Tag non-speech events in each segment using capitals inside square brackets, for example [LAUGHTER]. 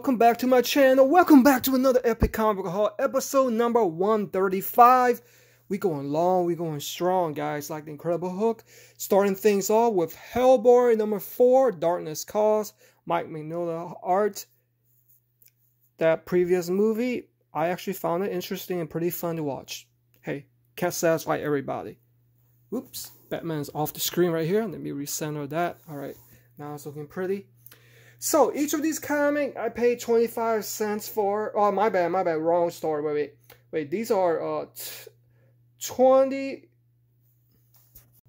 Welcome back to my channel. Welcome back to another Epic Comic Haul, episode number 135. We going long, we going strong, guys, like the Incredible Hulk. Starting things off with Hellboy number 4, Darkness Calls, Mike Mignola art. That previous movie, I actually found it interesting and pretty fun to watch. Hey, can't satisfy everybody. Oops, Batman's off the screen right here. Let me recenter that. Alright, now it's looking pretty. So each of these comic I paid 25 cents for. Oh, my bad, my bad, wrong story. Wait, wait, wait. These are uh 20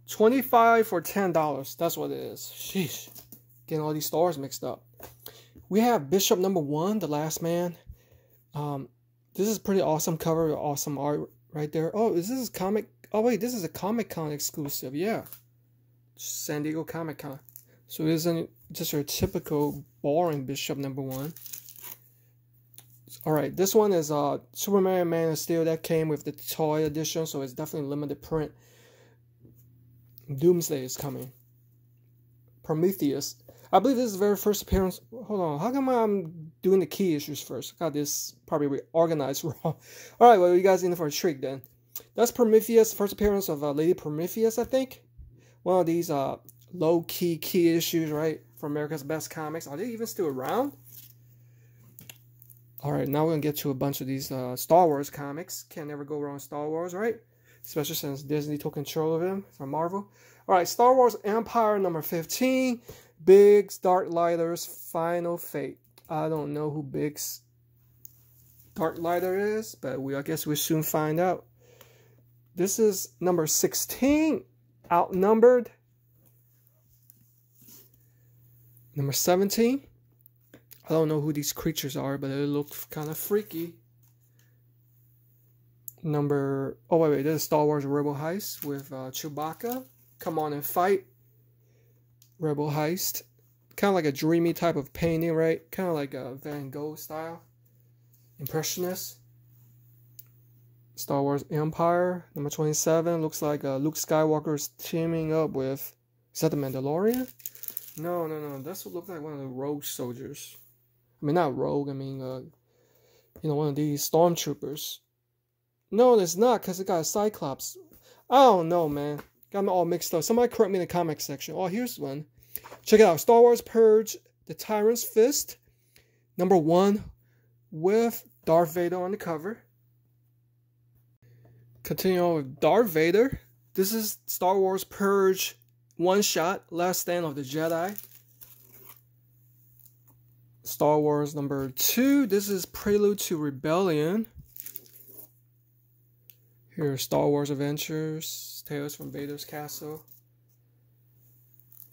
25 for $10. That's what it is. Sheesh. Getting all these stars mixed up. We have Bishop number one, The Last Man. Um, this is pretty awesome cover, awesome art right there. Oh, is this comic? Oh wait, this is a Comic Con exclusive. Yeah, San Diego Comic Con. So it isn't just your typical boring Bishop number one. Alright, this one is uh Mario Man of Steel that came with the toy edition, so it's definitely limited print. Doomsday is coming. Prometheus. I believe this is the very first appearance. Hold on, how come I'm doing the key issues first? I got this probably organized [LAUGHS] wrong. Alright, well, you guys in for a trick then. That's Prometheus, first appearance of uh, Lady Prometheus, I think. One of these uh low key key issues, right? For America's Best Comics. Are they even still around? All right, now we're gonna get to a bunch of these uh, Star Wars comics. Can't never go wrong Star Wars, right? Especially since Disney took control of them from Marvel. All right, Star Wars Empire number 15. Biggs Darklighter's Final Fate. I don't know who Biggs Darklighter is, but we I guess we'll soon find out. This is number 16, Outnumbered. Number 17. I don't know who these creatures are, but they look kind of freaky. Number. Oh, wait, wait. This is Star Wars Rebel Heist with uh, Chewbacca. Come on and fight. Rebel Heist. Kind of like a dreamy type of painting, right? Kind of like a Van Gogh style. Impressionist. Star Wars Empire, number 27. Looks like uh, Luke Skywalker's teaming up with. Is that the Mandalorian? No, no, no. That's what looks like one of the rogue soldiers. I mean, not rogue. I mean, uh, you know, one of these stormtroopers. No, it's not, because it got a Cyclops. I don't know, man. Got me all mixed up. Somebody correct me in the comment section. Oh, here's one. Check it out. Star Wars Purge, The Tyrant's Fist. Number one, with Darth Vader on the cover. Continue on with Darth Vader. This is Star Wars Purge one shot, Last Stand of the Jedi. Star Wars number two. This is Prelude to Rebellion. Here's Star Wars Adventures, Tales from Vader's Castle.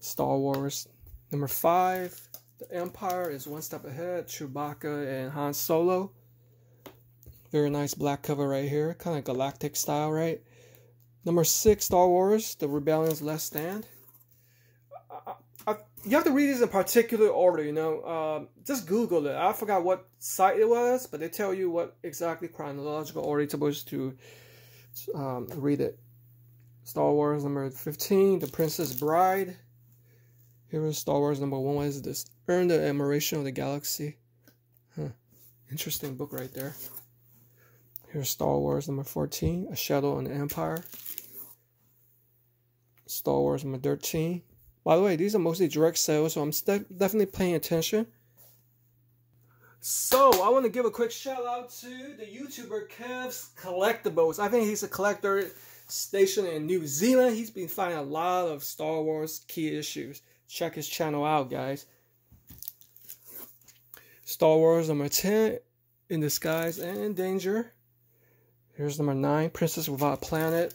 Star Wars number five. The Empire is one step ahead. Chewbacca and Han Solo. Very nice black cover right here. Kind of galactic style, right? Number six, Star Wars, The Rebellion's Last Stand you have to read these in particular order, you know. Um, just Google it. I forgot what site it was, but they tell you what exactly chronological order you're supposed to um, read it. Star Wars number 15, The Princess Bride. Here is Star Wars number 1. What is this? Earn the Admiration of the Galaxy. Huh. Interesting book right there. Here's Star Wars number 14, A Shadow on the Empire. Star Wars number 13, by the way, these are mostly direct sales, so I'm definitely paying attention. So, I want to give a quick shout out to the YouTuber Kev's Collectibles. I think he's a collector stationed in New Zealand. He's been finding a lot of Star Wars key issues. Check his channel out, guys. Star Wars number 10, In Disguise and in Danger. Here's number 9, Princess Without a Planet.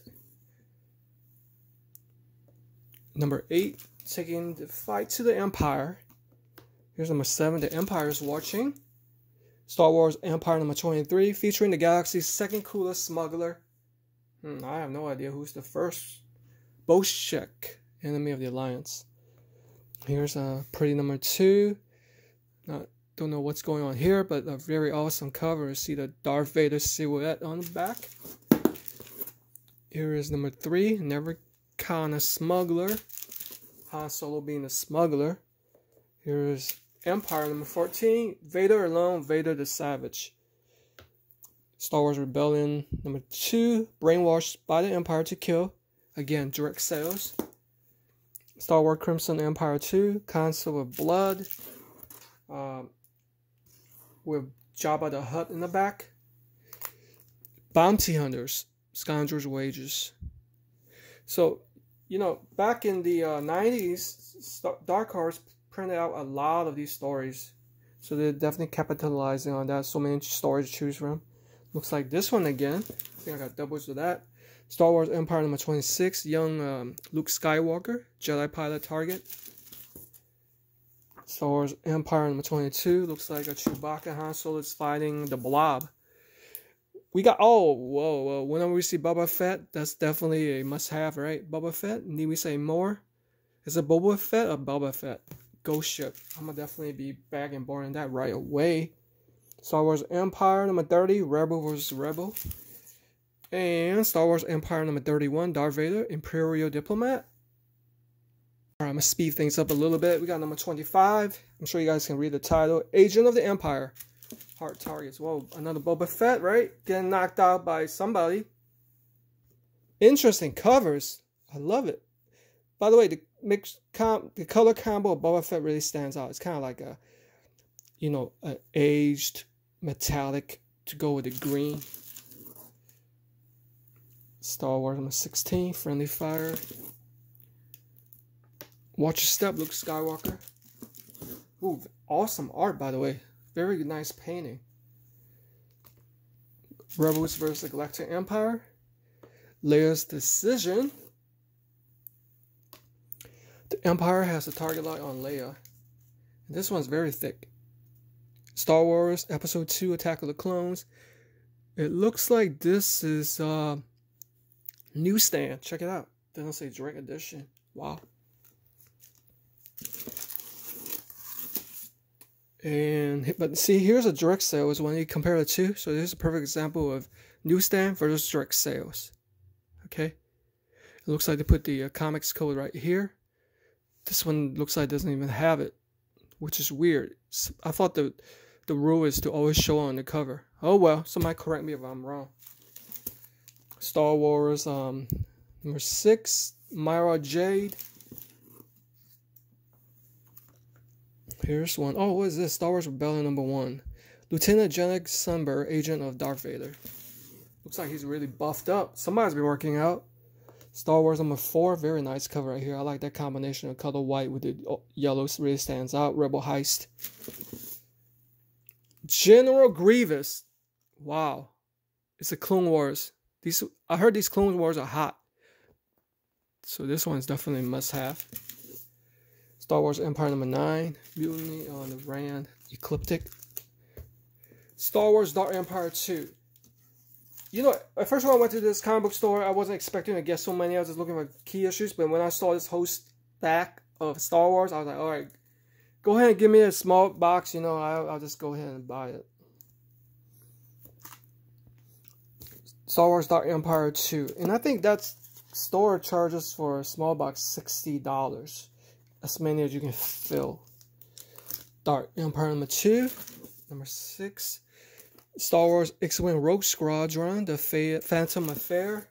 Number 8, taking the fight to the Empire. Here's number 7, The Empire is Watching. Star Wars Empire number 23, featuring the galaxy's second coolest smuggler. Hmm, I have no idea who's the first Bossk, enemy of the Alliance. Here's a uh, pretty number 2. Not Don't know what's going on here, but a very awesome cover. See the Darth Vader silhouette on the back. Here is number three, Never Kind of Smuggler. Han Solo being a smuggler. Here is Empire number 14, Vader Alone, Vader the Savage. Star Wars Rebellion number 2, Brainwashed by the Empire to Kill. Again, direct sales. Star Wars Crimson Empire 2, Council of Blood. Um, with Jabba the Hutt in the back. Bounty Hunters, Scoundrel's Wages. So, you know, back in the uh, 90s, Dark Horse printed out a lot of these stories. So they're definitely capitalizing on that. So many stories to choose from. Looks like this one again. I think I got doubles of that. Star Wars Empire number 26, young um, Luke Skywalker, Jedi pilot target. Star Wars Empire number 22, looks like a Chewbacca Han Solo is fighting the Blob. We got, oh, whoa, whoa, whenever we see Boba Fett, that's definitely a must have, right? Boba Fett, need we say more? Is it Boba Fett or Boba Fett? Ghost Ship. I'm gonna definitely be back and boarding that right away. Star Wars Empire number 30, Rebel vs. Rebel. And Star Wars Empire number 31, Darth Vader, Imperial Diplomat. Alright, I'm gonna speed things up a little bit. We got number 25. I'm sure you guys can read the title. Agent of the Empire. Heart targets. Whoa, another Boba Fett, right? Getting knocked out by somebody. Interesting covers. I love it. By the way, the mix com the color combo of Boba Fett really stands out. It's kind of like a, you know, an aged metallic to go with the green. Star Wars number 16, Friendly Fire. Watch your step, Luke Skywalker. Ooh, awesome art, by the way. Very nice painting. Rebels vs. Galactic Empire. Leia's Decision. The Empire has a target light on Leia. This one's very thick. Star Wars Episode 2 Attack of the Clones. It looks like this is uh newsstand. Check it out. Doesn't say direct edition. Wow. And but see, here's a direct sales when you compare the two. So this is a perfect example of newsstand versus direct sales. Okay, it looks like they put the uh, comics code right here. This one looks like doesn't even have it, which is weird. I thought the the rule is to always show on the cover. Oh well, somebody correct me if I'm wrong. Star Wars um number six, Mara Jade. Here's one. Oh, what is this? Star Wars Rebellion number one. Lieutenant Janek Sunber, agent of Darth Vader. Looks like he's really buffed up. Somebody's been working out. Star Wars number four, very nice cover right here. I like that combination of color white with the oh, yellow really stands out. Rebel Heist. General Grievous. Wow. It's a Clone Wars. These I heard these Clone Wars are hot. So this one's definitely must have. Star Wars Empire number 9, Mutiny on the Rand, Ecliptic. Star Wars Dark Empire 2. You know, at first when I went to this comic book store, I wasn't expecting to get so many. I was just looking for key issues. But when I saw this whole stack of Star Wars, I was like, all right, go ahead and give me a small box. You know, I'll, I'll just go ahead and buy it. Star Wars Dark Empire 2. And I think that's store charges for a small box $60 as many as you can fill. Dark Empire number two, number six, Star Wars X-Wing Rogue Squadron, The Phantom Affair,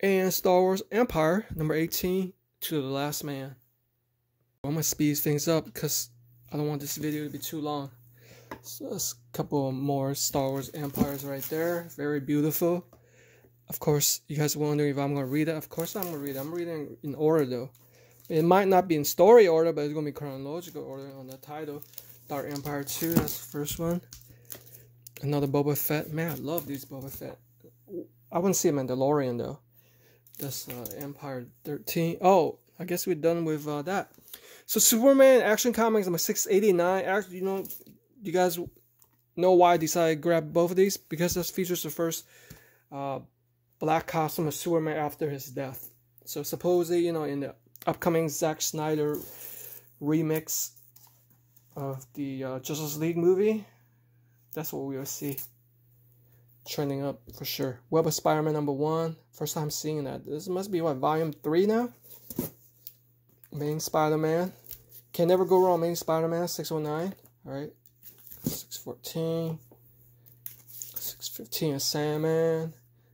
and Star Wars Empire number 18, To the Last Man. I'm gonna speed things up because I don't want this video to be too long. So a couple more Star Wars Empires right there, very beautiful. Of course, you guys wondering if I'm gonna read it. Of course, I'm gonna read it. I'm reading in order though. It might not be in story order, but it's gonna be chronological order on the title. Dark Empire 2, that's the first one. Another Boba Fett. Man, I love these Boba Fett. I wouldn't see Mandalorian though. That's uh, Empire 13. Oh, I guess we're done with uh, that. So Superman Action Comics number 689. Actually, you know, you guys know why I decided to grab both of these? Because this features the first uh, black costume of Superman after his death. So supposedly, you know, in the upcoming Zack Snyder remix of the uh, Justice League movie. That's what we will see. Trending up for sure. Web of Spider-Man number one. First time seeing that. This must be what volume three now. Main Spider-Man. Can never go wrong. Main Spider-Man 609. All right. 614. 615 is Sandman.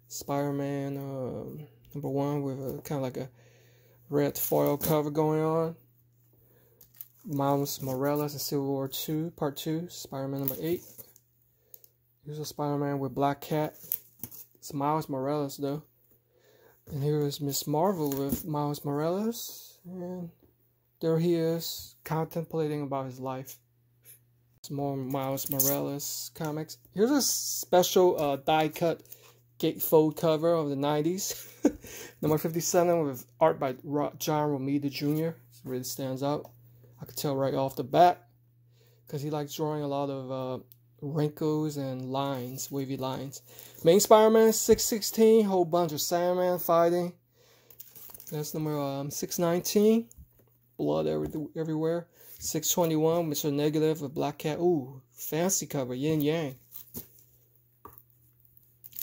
Spider-Man um, number one with a kind of like a red foil cover going on. Miles Morales in Civil War 2, Part 2, Spider-Man number 8. Here's a Spider-Man with Black Cat. It's Miles Morales though. And here is Miss Marvel with Miles Morales. And there he is, contemplating about his life. Some more Miles Morales comics. Here's a special uh, die cut gatefold cover of the 90s. [LAUGHS] [LAUGHS] Number 57 with art by John Romita Jr. Really stands out. I could tell right off the bat because he likes drawing a lot of uh, wrinkles and lines, wavy lines. Main Spider-Man 616, whole bunch of Sandman fighting. That's number um, 619. Blood every, everywhere. 621, Mr. Negative with Black Cat. Ooh, fancy cover, yin yang.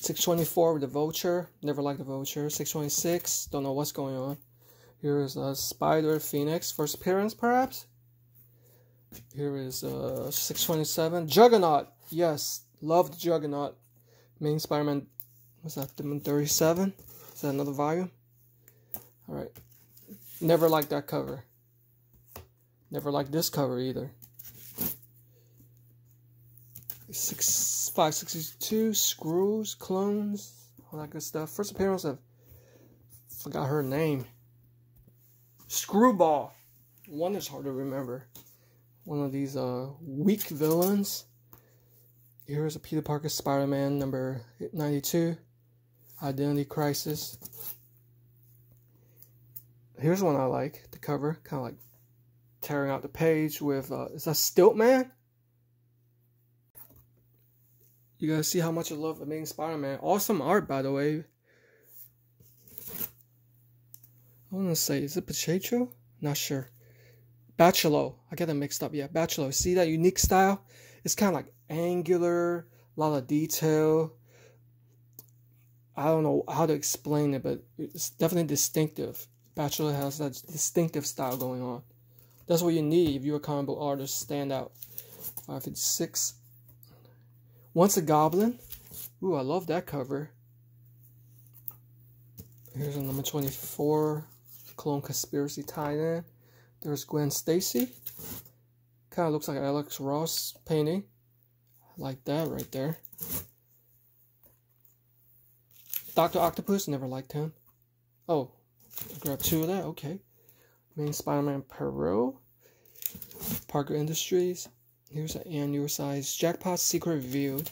624 with the Vulture. Never liked the Vulture. 626. Don't know what's going on. Here is a Spider Phoenix. First appearance, perhaps? Here is uh, 627. Juggernaut. Yes. Love the Juggernaut. Main Spider-Man. What's that? 37? Is that another volume? Alright. Never liked that cover. Never liked this cover either. Six five sixty two screws, clones, all that good stuff. First appearance of forgot her name. Screwball. One is hard to remember. One of these uh weak villains. Here's a Peter Parker Spider-Man number 92. Identity Crisis. Here's one I like. The cover, kind of like tearing out the page with uh, is that Stilt Man? You guys see how much I love Amazing Spider-Man. Awesome art, by the way. I want to say, is it Pacheco? Not sure. Bachalo. I get them mixed up. Yeah, Bachalo. See that unique style? It's kind of like angular, a lot of detail. I don't know how to explain it, but it's definitely distinctive. Bachalo has that distinctive style going on. That's what you need if you're a comic book artist. Stand out. 556. Once a Goblin. Ooh, I love that cover. Here's a number 24. Clone Conspiracy tie-in. There's Gwen Stacy. Kind of looks like Alex Ross painting. Like that right there. Dr. Octopus, never liked him. Oh, grab two of that, okay. Main Spider-Man Perot. Parker Industries. Here's an annual size jackpot secret revealed.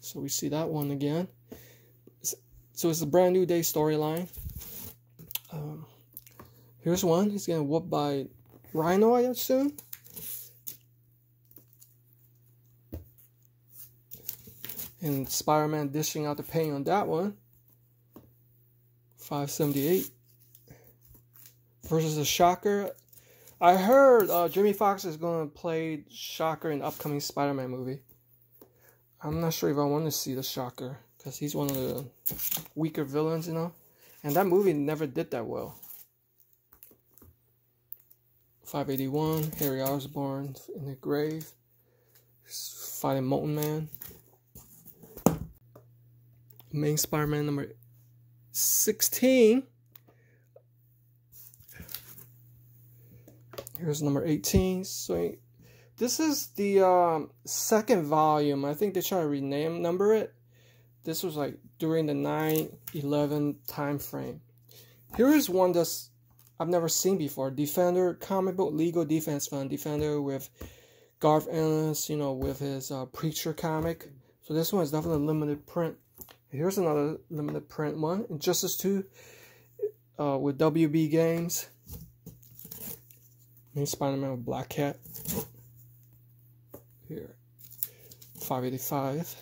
So we see that one again. So it's a brand new day storyline. Um, here's one. He's getting whooped by Rhino, I assume. And Spider-Man dishing out the pain on that one. 578 versus the Shocker. I heard uh, Jamie Foxx is going to play Shocker in upcoming Spider-Man movie. I'm not sure if I want to see the Shocker because he's one of the weaker villains, you know. And that movie never did that well. 581, Harry Osborn in the grave, fighting Molten Man. Main Spider-Man number 16 Here's number 18. So this is the um, second volume. I think they try to rename number it. This was like during the 9-11 time frame. Here is one that's I've never seen before. Defender comic book legal defense fund. Defender with Garth Ennis, you know, with his uh, Preacher comic. So this one is definitely limited print. Here's another limited print one. Injustice 2 uh, with WB Games. New Spider-Man with Black Cat. Here. 585.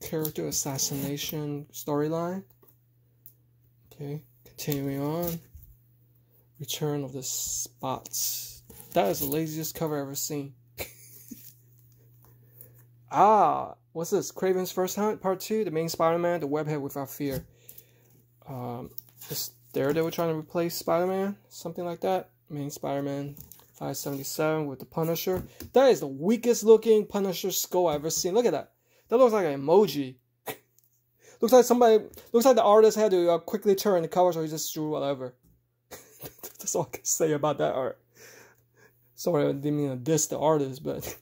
Character assassination storyline. Okay, continuing on. Return of the Spots. That is the laziest cover I've ever seen. [LAUGHS] ah, what's this? Kraven's First Hunt, Part 2, The Main Spider-Man, The Webhead Without Fear. Um, is there they were trying to replace Spider-Man? Something like that? Main Spider-Man 577 with the Punisher. That is the weakest looking Punisher skull I've ever seen. Look at that. That looks like an emoji. [LAUGHS] looks like somebody, looks like the artist had to uh, quickly turn the cover so he just drew whatever. [LAUGHS] That's all I can say about that art. Sorry, I didn't mean to diss the artist, but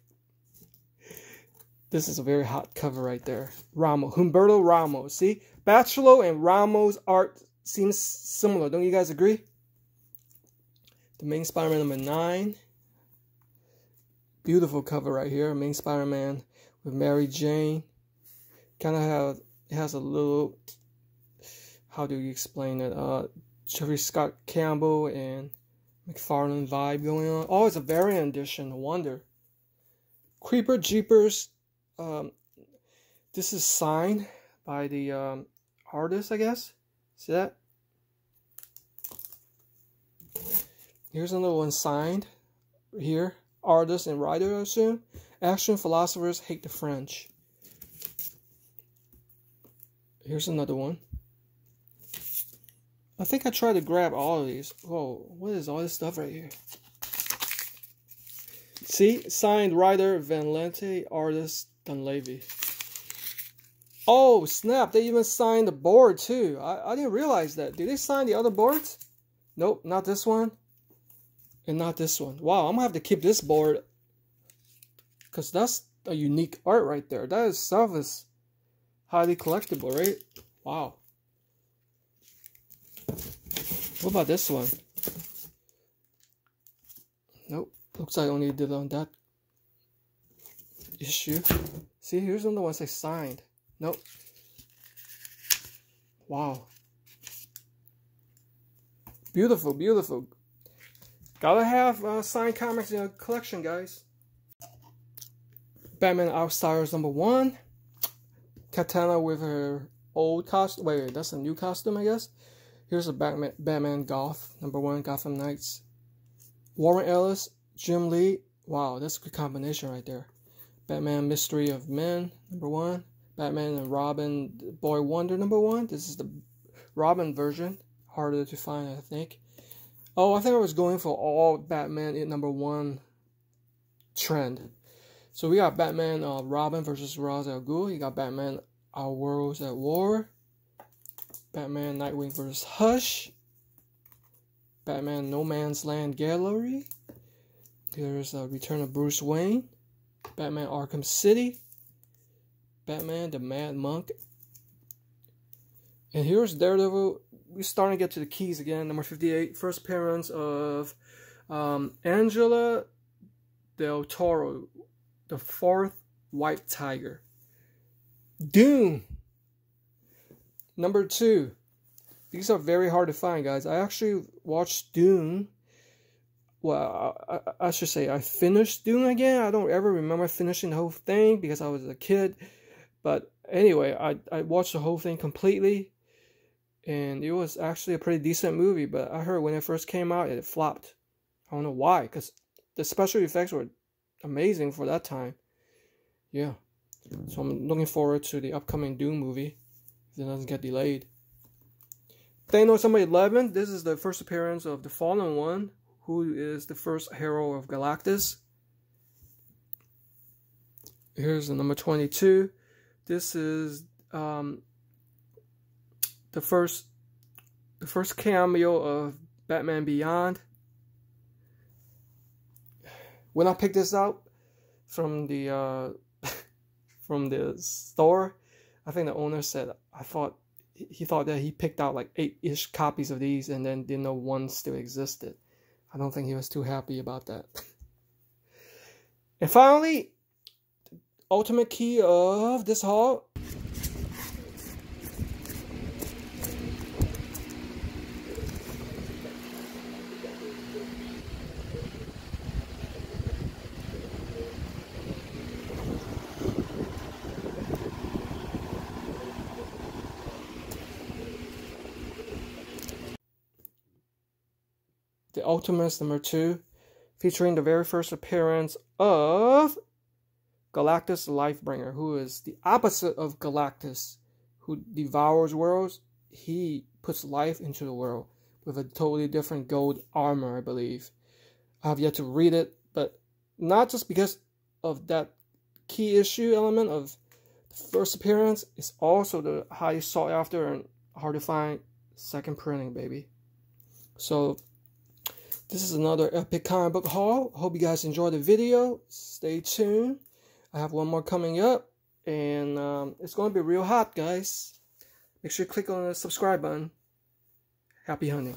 [LAUGHS] this is a very hot cover right there. Ramos, Humberto Ramos. See, Bachalo and Ramos art seems similar. Don't you guys agree? The main Spider-Man number nine. Beautiful cover right here. Main Spider-Man with Mary Jane. Kind of have has a little. How do you explain it? Uh, Jeffrey Scott Campbell and McFarlane vibe going on. Oh, it's a variant edition. No wonder. Creeper Jeepers. Um, this is signed by the um, artist, I guess. See that? Here's another one signed here. Artist and writer, I assume. Action philosophers hate the French. Here's another one. I think I tried to grab all of these. Whoa, what is all this stuff right here? See, signed writer Van Lente, artist Dunlavey. Oh, snap, they even signed the board too. I, I didn't realize that. Did they sign the other boards? Nope, not this one. And not this one. Wow, I'm gonna have to keep this board. Because that's a unique art right there. That itself is highly collectible, right? Wow. What about this one? Nope. Looks like I only did on that issue. See, here's one of the ones I signed. Nope. Wow. Beautiful, beautiful. Gotta have uh, signed comics in a collection, guys. Batman Outsiders number one. Katana with her old costume. Wait, wait, that's a new costume, I guess. Here's a Batman, Batman Goth, number one, Gotham Knights. Warren Ellis, Jim Lee. Wow, that's a good combination right there. Batman Mystery of Men, number one. Batman and Robin, Boy Wonder, number one. This is the Robin version. Harder to find, I think. Oh, I think I was going for all Batman in number one trend. So we got Batman uh, Robin versus Ra's al Ghul. You got Batman Our Worlds at War. Batman Nightwing versus Hush, Batman No Man's Land Gallery. There's a Return of Bruce Wayne, Batman Arkham City, Batman the Mad Monk. And here's Daredevil. We're starting to get to the keys again. Number 58, first appearance of um, Angela Del Toro, the fourth White Tiger. Dune. Number two, these are very hard to find, guys. I actually watched Dune. Well, I, I, should say I finished Dune again. I don't ever remember finishing the whole thing because I was a kid. But anyway, I, I watched the whole thing completely. And it was actually a pretty decent movie. But I heard when it first came out, it flopped. I don't know why. Because the special effects were amazing for that time. Yeah. So I'm looking forward to the upcoming Dune movie if it doesn't get delayed. Thanos number 11. This is the first appearance of the Fallen One, who is the first herald of Galactus. Here's the number 22. This is um, the first the first cameo of Batman Beyond. When I picked this up from the uh, [LAUGHS] from the store, I think the owner said I thought he thought that he picked out like eight ish copies of these and then didn't know one still existed. I don't think he was too happy about that. [LAUGHS] and finally, ultimate key of this hall. The Ultimates number two, featuring the very first appearance of Galactus Lifebringer, who is the opposite of Galactus, who devours worlds. He puts life into the world with a totally different gold armor, I believe. I have yet to read it, but not just because of that key issue element of the first appearance, it's also the highest sought after and hard to find second printing, baby. So this is another epic comic book haul. Hope you guys enjoyed the video. Stay tuned. I have one more coming up, and um, it's going to be real hot, guys. Make sure you click on the subscribe button. Happy hunting.